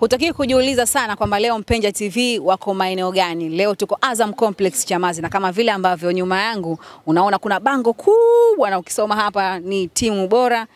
Hutaki kujiuliza sana kwamba leo Mpenja TV wako maeneo gani. Leo tuko Azam Complex Chamazi, na kama vile ambavyo nyuma yangu unaona kuna bango kubwa, na ukisoma hapa ni timu bora,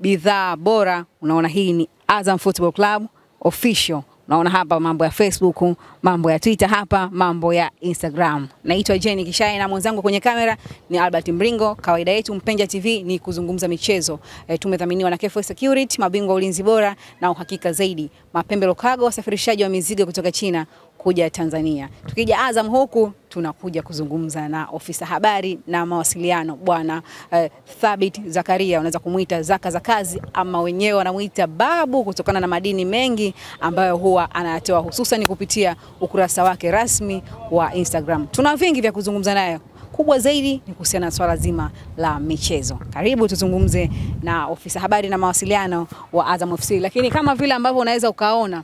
bidhaa bora. Unaona hii ni Azam Football Club official. Unaona hapa mambo ya Facebook, mambo ya Twitter hapa, mambo ya Instagram. Naitwa Jenny Kishai na mwenzangu kwenye kamera ni Albert Mringo. Kawaida yetu Mpenja TV ni kuzungumza michezo. E, tumedhaminiwa na Carrefour Security, mabingwa ulinzi bora na uhakika zaidi. Mapembe Lokago, wasafirishaji wa mizigo kutoka China kuja Tanzania. Tukija Azam huku tunakuja kuzungumza na ofisa habari na mawasiliano bwana eh, Thabit Zakaria, unaweza kumuita Zaka za kazi, ama wenyewe wanamuita babu kutokana na madini mengi ambayo huwa anayatoa hususan kupitia ukurasa wake rasmi wa Instagram. Tuna vingi vya kuzungumza nayo kubwa zaidi ni kuhusiana na swala zima la michezo. Karibu tuzungumze na ofisa habari na mawasiliano wa Azam FC, lakini kama vile ambavyo unaweza ukaona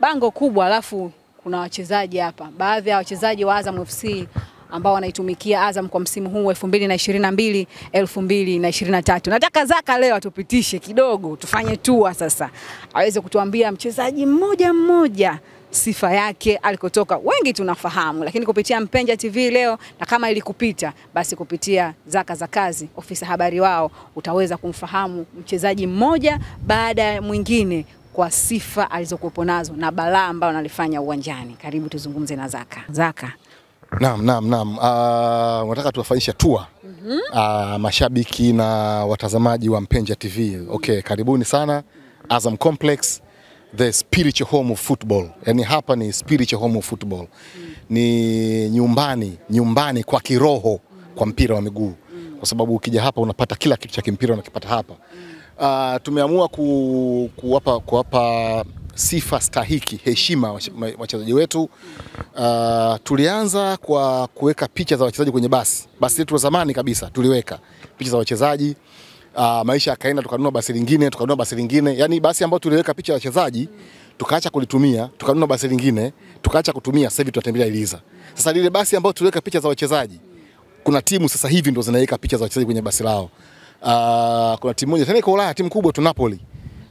bango kubwa alafu kuna wachezaji hapa, baadhi ya wachezaji wa Azam FC ambao wanaitumikia Azam kwa msimu huu 2022 2023. Nataka Zaka leo atupitishe kidogo, tufanye tua sasa, aweze kutuambia mchezaji mmoja mmoja sifa yake alikotoka. Wengi tunafahamu, lakini kupitia Mpenja TV leo, na kama ilikupita basi kupitia Zaka za kazi, ofisa habari wao, utaweza kumfahamu mchezaji mmoja baada ya mwingine kwa sifa alizokuwepo nazo na balaa ambayo analifanya uwanjani. Karibu tuzungumze na Zaka. Zaka, Naam, naam, naam. Uh, nataka tuwafanyisha -hmm. uh, mashabiki na watazamaji wa Mpenja TV. Okay, karibuni sana Azam Complex, the spiritual home of football. Yani hapa ni spiritual home of football. Mm. Ni nyumbani, nyumbani kwa kiroho kwa mpira wa miguu, Mm. kwa sababu ukija hapa unapata kila kitu cha kimpira unakipata hapa. Uh, tumeamua ku, kuwapa, kuwapa sifa stahiki, heshima wachezaji wetu. Uh, tulianza kwa kuweka picha za wachezaji kwenye basi, basi letu la zamani kabisa, tuliweka picha za wachezaji uh, maisha yakaenda, tukanunua basi lingine, tukanunua basi lingine, yani basi ambayo tuliweka picha ya wachezaji tukaacha kulitumia, tukanunua basi lingine, tukaacha kutumia. Sasa hivi tunatembelea Iliza. Sasa lile basi ambayo tuliweka picha za wachezaji kuna timu sasa hivi ndo zinaweka picha za wachezaji kwenye basi lao. Uh, kuna timu moja tena iko Ulaya, timu kubwa tu Napoli.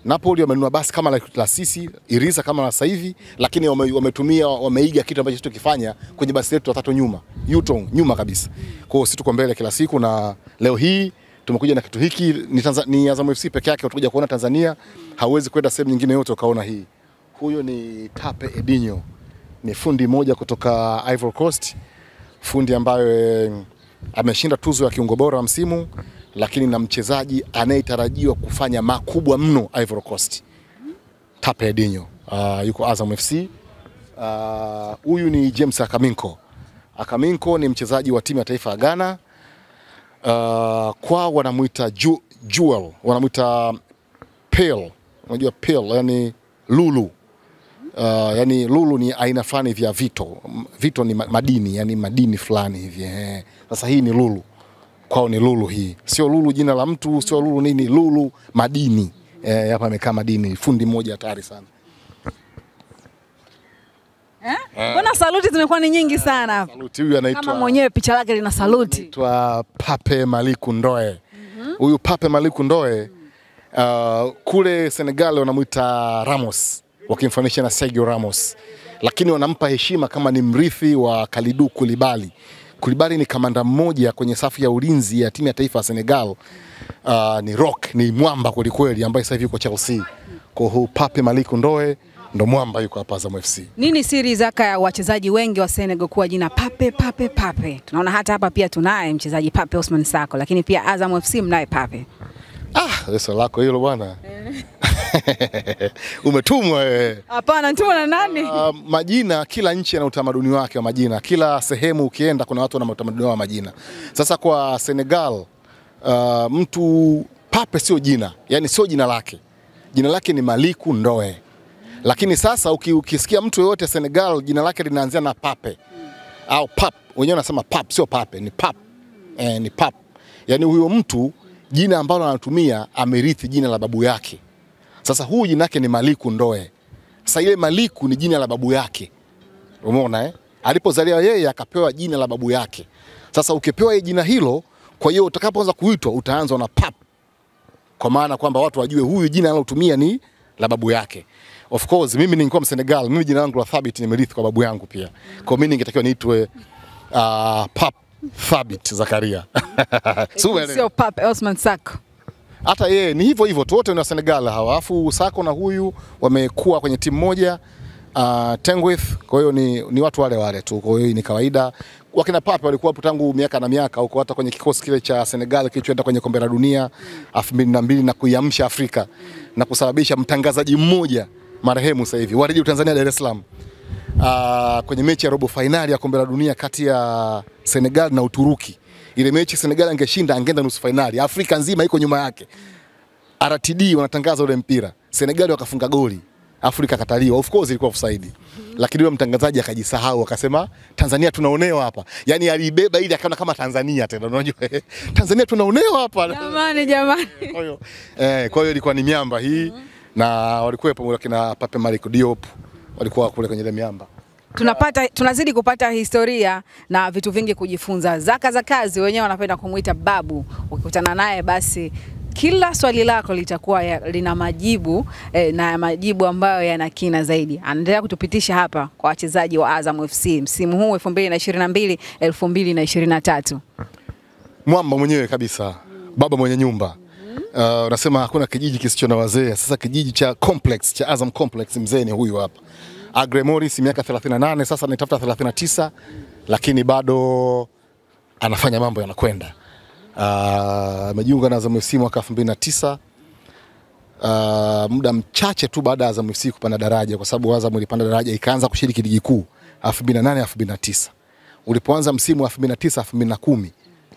Napoli wamenunua basi kama la, la sisi Iriza kama la sasa hivi, lakini wame- wameiga kitu ambacho tukifanya kwenye basi letu watatu nyuma Yutong nyuma kabisa. Kwa hiyo sisi tuko mbele kila siku, na leo hii tumekuja na kitu hiki. Ni, ni Azam FC peke yake utakuja kuona Tanzania, hauwezi kwenda sehemu nyingine yote ukaona hii. Huyo ni Tape Edinho, ni fundi moja kutoka Ivory Coast, fundi ambaye eh, ameshinda tuzo ya kiungo bora wa msimu, lakini na mchezaji anayetarajiwa kufanya makubwa mno Ivory Coast, Tape Edinho. Uh, yuko Azam FC. Huyu uh, ni James Akaminko. Akaminko ni mchezaji wa timu ya taifa ya Ghana. Uh, kwa wanamuita Ju, Jewel, wanamuita Pearl. Unajua Pearl yani lulu. Uh, yani lulu ni aina fulani vya vito. Vito ni madini, yani madini fulani hivi. eh. Sasa hii ni lulu. Kwao ni lulu hii. Sio lulu jina la mtu, sio lulu nini, lulu madini. Eh, hapa amekaa madini, fundi mmoja hatari sana. mbona saluti zimekuwa ni nyingi sana hapa? Saluti huyu anaitwa Kama mwenyewe picha lake lina saluti. anaitwa Pape Maliku Ndoe. Huyu mm -hmm. Pape Maliku Ndoe uh, kule Senegal wanamwita Ramos wakimfanisha na Sergio Ramos, lakini wanampa heshima kama ni mrithi wa Kalidou Koulibaly. Koulibaly ni kamanda mmoja kwenye safu ya ulinzi ya timu ya taifa ya Senegal. Uh, ni rock, ni mwamba kwelikweli ambaye sasa hivi yuko Chelsea. Kwa hiyo Pape Maliku Ndoe ndo mwamba yuko hapa Azam FC. Nini siri Zaka ya wachezaji wengi wa Senegal kuwa jina Pape Pape Pape? Tunaona hata hapa pia tunaye mchezaji Pape Osman Sako, lakini pia Azam FC mnaye Pape. Ah, leso lako hilo bwana. Umetumwa wewe. Hapana, nitumwa na nani? Uh, majina, kila nchi yana utamaduni wake wa majina. Kila sehemu ukienda, kuna watu wana utamaduni wao wa majina. Sasa kwa Senegal, uh, mtu Pape sio jina, yani sio jina lake, jina lake ni Maliku Ndoe. Lakini sasa uki, ukisikia mtu yoyote Senegal jina lake linaanzia na Pape au Pap, wenyewe wanasema Pap, sio Pape, ni Pap eh, ni Pap. Yani huyo mtu jina ambalo anatumia amerithi jina la babu yake. Sasa huyu jina yake ni Maliku Ndoe. Sasa ile Maliku ni jina la babu yake, umeona eh? Alipozaliwa yeye akapewa jina la babu yake. Sasa ukipewa jina hilo, kwa hiyo utakapoanza kuitwa utaanza na Pap, kwa maana kwamba watu wajue huyu jina analotumia ni la babu yake. Of course mimi nilikuwa Msenegal, mimi jina langu la Thabit nimerithi kwa babu yangu pia. Kwa mimi ningetakiwa niitwe uh, Pap Thabit Zakaria. Sio Pap Osman Sako. Hata yeye ni hivyo hivyo tu, wote ni wa Senegal hawa. Afu Sako na huyu wamekuwa kwenye timu moja uh, Tengwith, kwa hiyo ni, ni watu wale wale tu, kwa hiyo ni kawaida. Wakina Pape walikuwa hapo tangu miaka na miaka huko, hata kwenye kikosi kile cha Senegal kilichoenda kwenye kombe la dunia elfu mbili na mbili na kuiamsha Afrika na kusababisha mtangazaji mmoja marehemu sasa hivi warejea Tanzania Dar es Salaam uh, kwenye mechi ya robo fainali ya kombe la dunia kati ya Senegal na Uturuki. Ile mechi Senegal angeshinda angeenda nusu fainali, Afrika nzima iko nyuma yake. RTD wanatangaza ule mpira, Senegal wakafunga goli, Afrika kataliwa. Of course ilikuwa offside, lakini yule mtangazaji akajisahau akasema Tanzania tunaonewa hapa. Yani alibeba ile akaona kama Tanzania tena, unajua Tanzania tunaonewa hapa. Jamani, jamani. Kwa hiyo eh, kwa hiyo ilikuwa ni miamba hii na walikuwa pamoja kina Pape Malick Diop walikuwa kule kwenye ile miamba. Tunapata tunazidi kupata historia na vitu vingi kujifunza. Zaka za kazi wenyewe wanapenda kumwita babu. Ukikutana naye basi kila swali lako litakuwa ya, lina majibu eh, na majibu ambayo yana kina zaidi. Anaendelea kutupitisha hapa kwa wachezaji wa Azam FC msimu huu 2022 2023. mwamba mwenyewe kabisa, baba mwenye nyumba. Uh, unasema hakuna kijiji kisicho na wazee. Sasa kijiji cha complex cha Azam Complex, mzee ni huyu hapa. Agre Morris miaka 38 sasa anatafuta 39, lakini bado anafanya mambo yanakwenda. Amejiunga Uh, na Azam FC mwaka 2009 uh, muda mchache tu baada ya Azam FC kupanda daraja, kwa sababu Azam ilipanda daraja ikaanza kushiriki ligi kuu 2008 2009. Ulipoanza msimu wa 2009 2010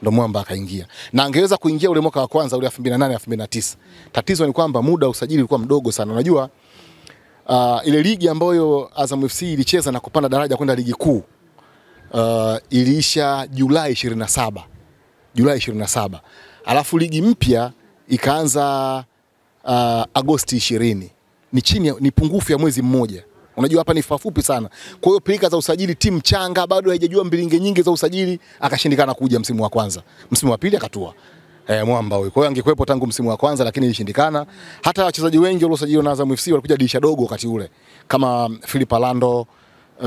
ndo mwamba akaingia, na angeweza kuingia ule mwaka wa kwanza ule 2008 2009. Tatizo ni kwamba muda usajili ulikuwa mdogo sana. Unajua uh, ile ligi ambayo Azam FC ilicheza na kupanda daraja kwenda ligi kuu uh, iliisha Julai 27 Julai 27. Alafu ligi mpya ikaanza uh, Agosti 20. Ni chini ni pungufu ya mwezi mmoja. Unajua hapa ni fafupi sana. Kwa hiyo pilika za usajili timu changa bado haijajua mbilinge nyingi za usajili akashindikana kuja msimu wa kwanza. Msimu wa pili akatua. Eh, mwamba huyu. Kwa hiyo angekuepo tangu msimu wa kwanza lakini ilishindikana. Hata wachezaji wengi waliosajiliwa na Azam FC walikuja dirisha dogo wakati ule. Kama Philip Alando Uh,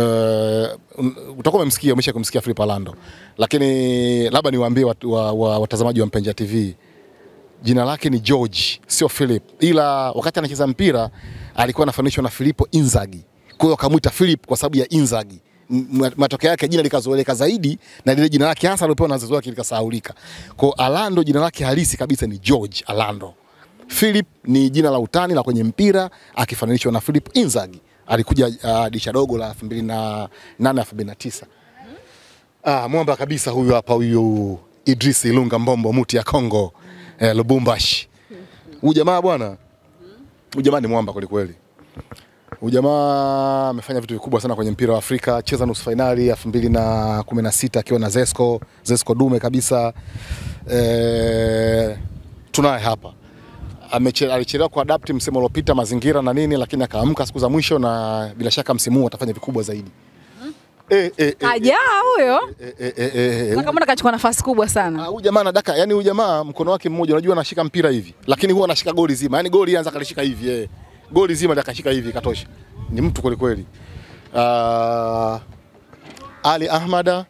utakuwa umemsikia umesha kumsikia Philip Alando, lakini labda niwaambie watazamaji wa, wa, wa Mpenja TV jina lake ni George, sio Philip, ila wakati anacheza mpira alikuwa anafananishwa na Filippo Inzaghi, kwa hiyo akamwita Philip kwa sababu ya Inzaghi. Matokeo yake jina likazoeleka zaidi na lile jina lake hasa alilopewa na wazazi wake likasahaulika. Kwa Alando jina lake halisi kabisa ni George Alando. Philip ni jina la utani la kwenye mpira akifananishwa na Philip Inzaghi. Alikuja uh, dirisha dogo la 2008 2009. Ah, mwamba kabisa huyu hapa huyu Idris Ilunga Mbombo muti ya Kongo eh, Lubumbashi. Huyu jamaa bwana, huyu jamaa ni mwamba kweli kweli. Huyu jamaa amefanya vitu vikubwa sana kwenye mpira wa Afrika, cheza nusu fainali 2016 akiwa na Zesco, Zesco dume kabisa. E, tunaye hapa alichelewa kuadapt msimu uliopita mazingira na nini, lakini akaamka siku za mwisho na bila shaka msimu huu atafanya vikubwa zaidi. Eh, eh, eh, Ajaa huyo. eh, eh, eh. Na kama kachukua nafasi kubwa sana. Ah, Huyu jamaa anadaka, yani huyu jamaa mkono wake mmoja unajua anashika mpira hivi, lakini huwa anashika goli zima. Yani goli anza kalishika hivi eh. Goli zima akashika hivi katosha. Ni mtu kweli kweli. Uh, Ali Ahmada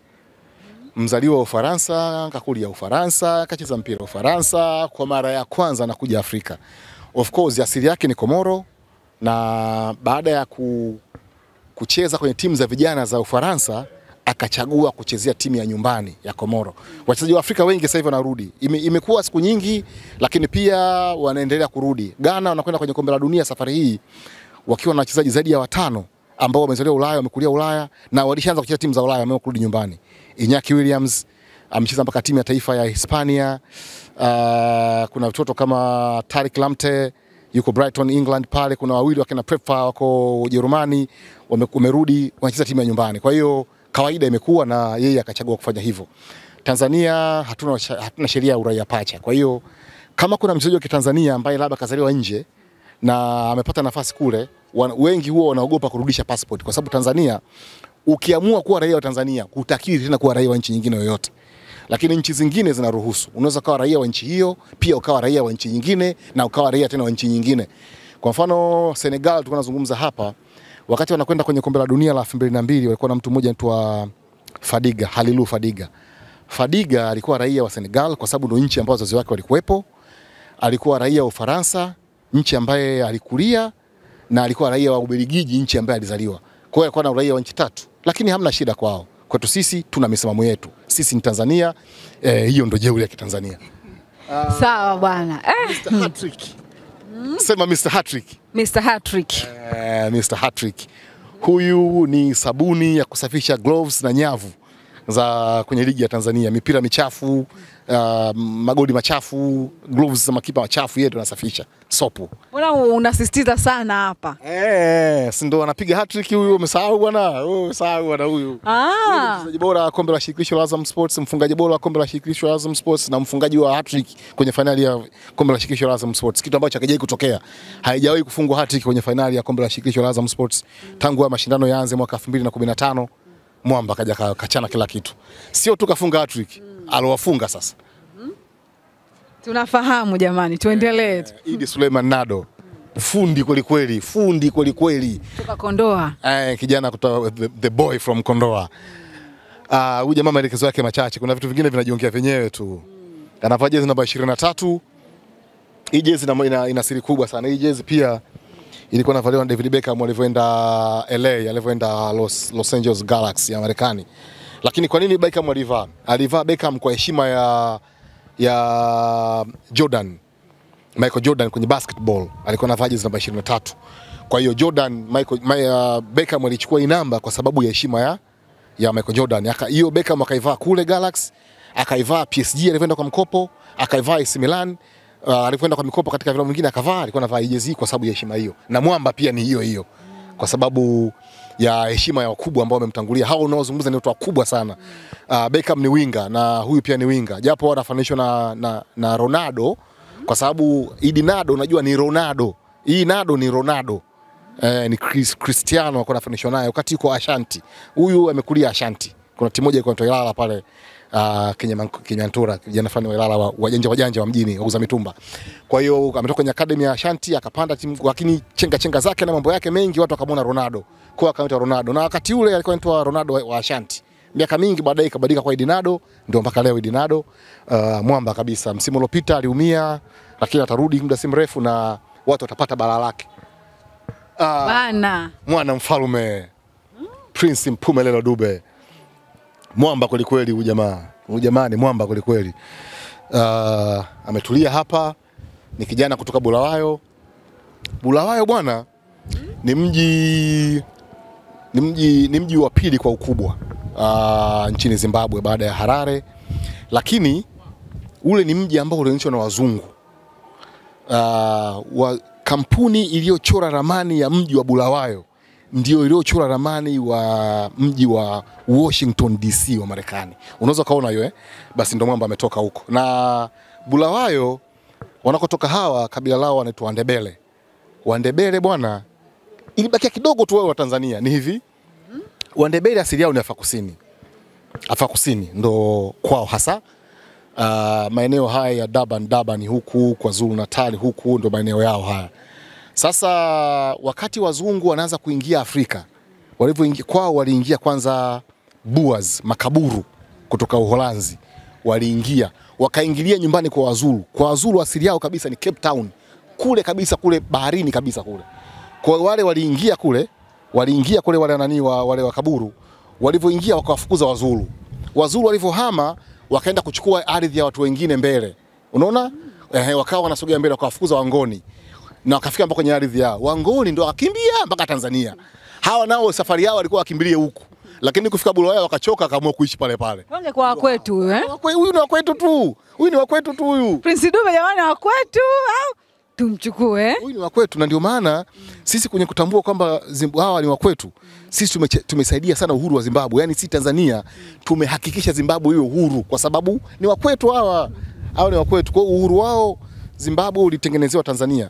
mzaliwa wa Ufaransa, kakulia Ufaransa, kacheza mpira wa Ufaransa, kwa mara ya kwanza anakuja Afrika. Of course asili yake ni Komoro na baada ya ku, kucheza kwenye timu za vijana za Ufaransa akachagua kuchezea timu ya nyumbani ya Komoro. Wachezaji wa Afrika wengi sasa hivi wanarudi. Ime, imekuwa siku nyingi, lakini pia wanaendelea kurudi. Ghana wanakwenda kwenye kombe la dunia safari hii wakiwa na wachezaji zaidi ya watano ambao wamezaliwa Ulaya, wamekulia Ulaya na walishaanza kucheza timu za Ulaya, wameamua kurudi nyumbani. Inyaki Williams amecheza mpaka timu ya taifa ya Hispania. Uh, kuna watoto kama Tariq Lamptey yuko Brighton England pale. Kuna wawili wakina Prepper wako Ujerumani, wame- wamerudi wanacheza timu ya nyumbani. Kwa hiyo kawaida imekuwa na yeye akachagua kufanya hivyo. Tanzania hatuna, hatuna sheria ya uraia pacha, kwa hiyo kama kuna mchezaji wa Kitanzania ambaye labda kazaliwa nje na amepata nafasi kule, wengi huwa wanaogopa kurudisha passport kwa sababu Tanzania ukiamua kuwa raia wa Tanzania hutakiwi tena kuwa raia wa nchi nyingine yoyote, lakini nchi zingine zinaruhusu. Unaweza ukawa raia wa nchi hiyo, pia ukawa raia wa nchi nyingine na ukawa raia tena wa nchi nyingine. Kwa mfano Senegal, tunazungumza hapa, wakati wanakwenda kwenye kombe la dunia la 2002 walikuwa na mtu mmoja anaitwa Fadiga, Halilu Fadiga. Fadiga alikuwa raia wa Senegal kwa sababu ndio nchi ambazo wazazi wake walikuwepo. Alikuwa raia wa Ufaransa, nchi ambaye alikulia, na alikuwa raia wa Ubelgiji, nchi ambaye alizaliwa. Kwa hiyo alikuwa na uraia wa nchi tatu, lakini hamna shida kwao. Kwetu sisi tuna misimamo yetu, sisi ni Tanzania. Eh, hiyo ndo jeuri ya Kitanzania. Uh, Sawa bwana. Eh, Mr. Hattrick. Sema Mr. Hattrick. Mr. Hattrick. Eh, Mr. Hattrick. Huyu ni sabuni ya kusafisha gloves na nyavu za kwenye ligi ya Tanzania, mipira michafu, uh, magoli machafu, gloves za makipa machafu, yeye ndo anasafisha sopu. Mbona unasisitiza sana hapa? Eh, si ndo anapiga hattrick huyu, umesahau bwana? Wewe umesahau bwana huyu. Ah. Mchezaji bora wa kombe la shirikisho la Azam Sports, mfungaji bora wa kombe la shirikisho la Azam Sports na mfungaji wa hattrick kwenye fainali ya kombe la shirikisho la Azam Sports, kitu ambacho hakijawahi kutokea. Haijawahi kufungwa hattrick kwenye fainali ya kombe la shirikisho la Azam Sports tangu mashindano yaanze mwaka 2015. Mwamba kaja kachana kila kitu, sio tu kafunga hattrick, aliwafunga sasa Tunafahamu jamani, tuendelee. tu. Idi Suleiman Nado, fundi kweli kweli, fundi kweli kweli. kutoka Kondoa. Eh, kijana kutoka the, the boy from Kondoa. Ah, huyu jamaa maelekezo yake machache, kuna vitu vingine vinajiongea vyenyewe tu. Anavaa jezi namba 23. Hii jezi ina, ina, ina siri kubwa sana. Hii jezi pia ilikuwa inavaliwa na David Beckham alivyoenda LA, alivyoenda Los, Los Angeles Galaxy ya Marekani. Lakini kwa nini Beckham alivaa? Alivaa Beckham kwa heshima ya ya Jordan Michael Jordan kwenye basketball alikuwa na jezi namba 23. Kwa hiyo Jordan Michael, my, uh, Beckham alichukua hii namba kwa sababu ya heshima ya ya Michael Jordan. Aka hiyo Beckham akaivaa kule Galaxy, akaivaa PSG alivyoenda kwa mkopo, akaivaa AC Milan uh, alikwenda kwa mikopo katika vilabu vingine akavaa, alikuwa anavaa jezi kwa sababu ya heshima hiyo. Na mwamba pia ni hiyo hiyo. Kwa sababu ya heshima ya wakubwa ambao wamemtangulia. Hao unaozungumza ni watu wakubwa sana. Uh, Beckham ni winga na huyu pia ni winga. Japo wanafananishwa na, na, na Ronaldo kwa sababu Idi Nado unajua ni Ronaldo. Hii Nado ni Ronaldo. Eh, ni Chris, Cristiano alikuwa anafananishwa naye wakati yuko Ashanti. Huyu amekulia Ashanti. Kuna timu moja iko Ilala pale uh, Kenya Kenyantura, kijana fulani wa Ilala wa- wajanja wajanja wa mjini wauza mitumba. Kwa hiyo ametoka kwenye academy ya Shanti akapanda timu, lakini chenga chenga zake na mambo yake mengi watu wakamwona Ronaldo. Kwa akaitwa Ronaldo. Na wakati ule alikuwa anaitwa Ronaldo wa, Shanti Miaka mingi baadaye ikabadilika kwa Edinado, ndio mpaka leo Edinado uh, mwamba kabisa. Msimu uliopita aliumia, lakini atarudi muda si mrefu na watu watapata balaa lake. Uh, Bana. mwana mfalme Prince Mpumelelo Dube, mwamba kwelikweli huyu jamaa. Huyu jamaa ni mwamba kwelikweli. Uh, ametulia hapa, ni kijana kutoka Bulawayo. Bulawayo bwana ni mji ni mji ni mji wa pili kwa ukubwa uh, nchini Zimbabwe baada ya Harare, lakini ule ni mji ambao ulionyeshwa na wazungu uh, wa kampuni iliyochora ramani ya mji wa Bulawayo ndio iliyochora ramani wa mji wa Washington DC wa Marekani. Unaweza kaona hiyo eh? Basi ndio mwamba ametoka huko. Na Bulawayo wanakotoka hawa kabila lao wanaitwa Wandebele. Wandebele bwana, ilibakia kidogo tu wao wa Tanzania. Ni hivi, Wandebele asili yao ni Afrika Kusini. Afrika Kusini ndo kwao hasa. Uh, maeneo haya ya Durban, Durban huku kwa Zulu Natal huku ndo maeneo yao haya. Sasa wakati wazungu wanaanza kuingia Afrika, walivyoingia kwao, waliingia kwanza Boers, makaburu kutoka Uholanzi, waliingia wakaingilia nyumbani kwa Wazulu. Kwa Wazulu asili yao kabisa ni Cape Town, kule kabisa, kule baharini kabisa kule. Kwa wale waliingia kule, waliingia kule wale nani wa, wale wakaburu, walivyoingia wakawafukuza Wazulu. Wazulu walivyohama wakaenda kuchukua ardhi ya watu wengine mbele, unaona eh, wakawa wanasogea mbele, wakawafukuza Wangoni na wakafika mpaka kwenye ardhi yao. Wangoni ndo wakakimbia mpaka Tanzania. Hawa nao safari yao walikuwa wakimbilie huku, lakini kufika Bulawayo wakachoka, akaamua kuishi pale pale. Wange kwa kwetu huyu, eh? Huyu ni wakwetu tu, huyu ni wa kwetu tu huyu Prince Dube jamani wa kwetu au tumchukue huyu ni wa kwetu, na ndio maana sisi kwenye kutambua kwamba hawa ni wakwetu, sisi tume, tumesaidia sana uhuru wa Zimbabwe. Yani si Tanzania tumehakikisha Zimbabwe iwe uhuru kwa sababu ni wakwetu hawa, hawa ni wa kwetu. Kwa hiyo uhuru wao Zimbabwe ulitengenezewa Tanzania,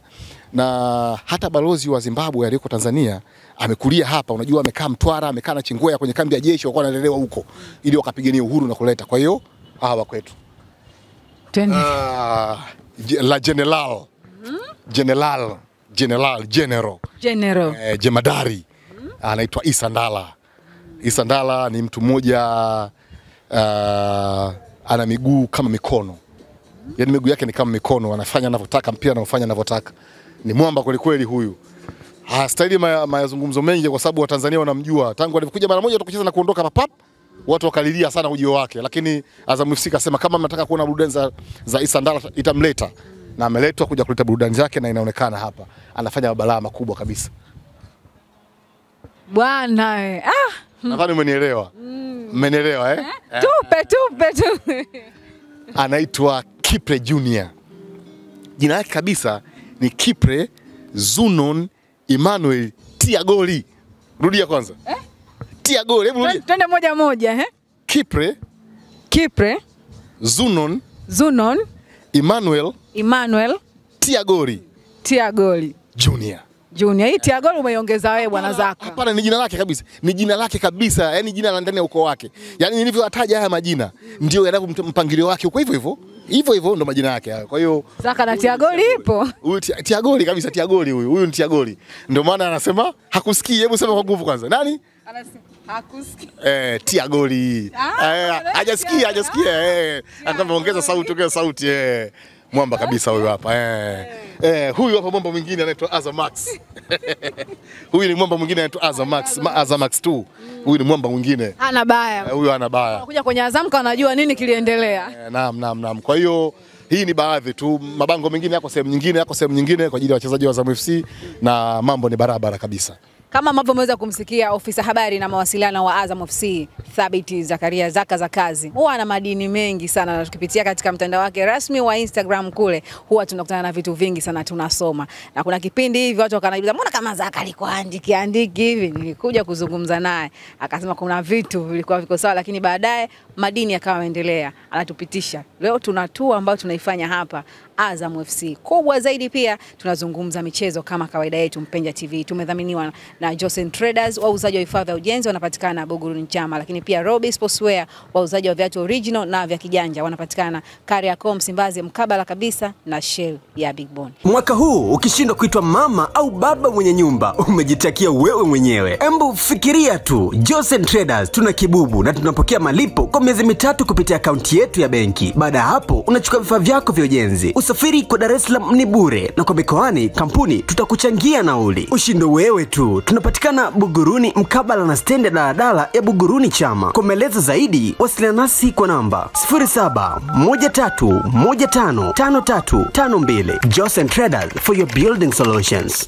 na hata balozi wa Zimbabwe aliyeko Tanzania amekulia hapa. Unajua, amekaa Mtwara, amekaa na Chingwea kwenye kambi ya jeshi, walikuwa wanalelewa huko ili wakapigania uhuru na kuleta. Kwa hiyo hawa wa kwetu. Ah, la General General general general General. eh, jemadari anaitwa Isa Ndala. Isa Ndala ni mtu mmoja uh, ana miguu kama mikono, yaani miguu yake ni kama mikono, anafanya anavyotaka, mpira anaofanya anavyotaka. Ni mwamba kweli kweli huyu. Hastahili ma- mazungumzo mengi kwa sababu Watanzania wanamjua tangu alivyokuja mara moja kucheza na kuondoka papap, watu wakalilia sana ujio wake, lakini Azam FC kasema kama mnataka kuona burudani za, za Isa Ndala itamleta na ameletwa kuja kuleta burudani zake na inaonekana hapa anafanya mabalaa makubwa kabisa. Bwana eh. Ah, Nadhani umenielewa. Mmenielewa eh? tupe tupe tupe. Anaitwa Kipre Junior. Jina lake kabisa ni Kipre Zunon Emmanuel Tiagoli. Rudia kwanza. eh? Tiagoli, hebu rudia. Twende moja moja eh? Kipre Kipre, Zunon Zunon, Emmanuel Emmanuel, Tiagori Tiagoli. Junior. Junior, hii Tiago umeiongeza wewe bwana zako. Hapana, ni jina lake kabisa, ni jina lake kabisa, yani jina la ndani ya ukoo wake. Yani nilivyotaja haya majina ndio yanavyo mpangilio wake uko hivyo hivyo hivyo hivyo, ndo majina yake hayo. Kwa hiyo Zaka na Tiagoli ipo. huyu Tiago Tiagoli kabisa, Tiagoli huyu, huyu ni Tiagoli, ndio maana anasema hakusikii. Hebu sema kwa nguvu kwanza, nani? Hakusikia. Eh, Tiagoli. Ah, Eh, hajasikia, hajasikia. Eh, anataka ongeza sauti, ongeza sauti. Eh, mwamba kabisa huyu hapa. Eh, eh, huyu hapa mwamba mwingine anaitwa Azamax. huyu ni mwamba mwingine anaitwa Azamax, Ma- Azamax 2. Huyu ni mwamba mwingine. Hana baya. Eh, huyu ana baya. Kuja kwenye Azam kwa anajua nini kiliendelea. Eh, Naam, naam, naam. Kwa hiyo hii ni baadhi tu, mabango mengine yako sehemu nyingine, yako sehemu nyingine kwa ajili ya wachezaji wa Azam FC na mambo ni barabara kabisa. Kama ambavyo umeweza kumsikia ofisa habari na mawasiliano wa Azam FC Thabiti Zakaria Zaka za kazi, huwa ana madini mengi sana, na tukipitia katika mtandao wake rasmi wa Instagram kule, huwa tunakutana na vitu vingi sana tunasoma, na kuna kipindi hivi watu wakanajiuliza, mbona kama Zaka alikuwa andiki andiki hivi? Nilikuja kuzungumza naye. Akasema kuna vitu vilikuwa viko sawa, lakini baadaye madini yakawa yanaendelea, anatupitisha. Leo tuna tour ambayo tunaifanya hapa Azam FC. Kubwa zaidi pia tunazungumza michezo kama kawaida yetu Mpenja TV. Tumedhaminiwa na Josen Traders, wauzaji wa vifaa vya ujenzi wanapatikana Buguruni Chama, lakini pia Robi Sportswear, wauzaji wa viatu original na vya kijanja wanapatikana Kariakoo Msimbazi, mkabala kabisa na Shell ya Big Bone. Mwaka huu ukishindwa kuitwa mama au baba mwenye nyumba, umejitakia wewe mwenyewe. Embu fikiria tu, Josen Traders tuna kibubu na tunapokea malipo kwa miezi mitatu kupitia akaunti yetu ya benki. Baada ya hapo, unachukua vifaa vyako vya ujenzi. Usafiri kwa Dar es Salaam ni bure, na kwa mikoani kampuni tutakuchangia nauli. Ushindo wewe tu. Tunapatikana Buguruni, mkabala na stendi ya daladala ya Buguruni Chama. Kwa maelezo zaidi, wasiliana nasi kwa namba 0713155352. Josen Traders for your building solutions.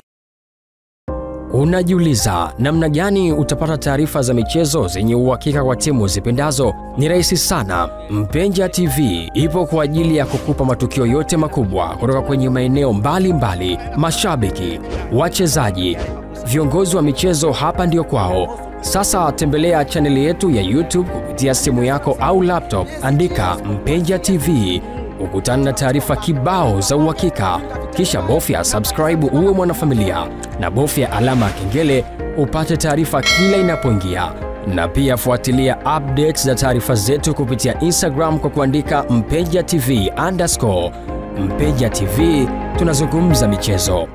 Unajiuliza namna gani utapata taarifa za michezo zenye uhakika kwa timu zipendazo? Ni rahisi sana. Mpenja TV ipo kwa ajili ya kukupa matukio yote makubwa kutoka kwenye maeneo mbalimbali, mashabiki, wachezaji, viongozi wa michezo. Hapa ndio kwao. Sasa tembelea chaneli yetu ya YouTube kupitia simu yako au laptop, andika Mpenja TV ukutana na taarifa kibao za uhakika, kisha bofya subscribe uwe mwanafamilia na bofya alama ya kengele upate taarifa kila inapoingia, na pia fuatilia updates za taarifa zetu kupitia Instagram kwa kuandika Mpeja TV underscore. Mpeja TV tunazungumza michezo.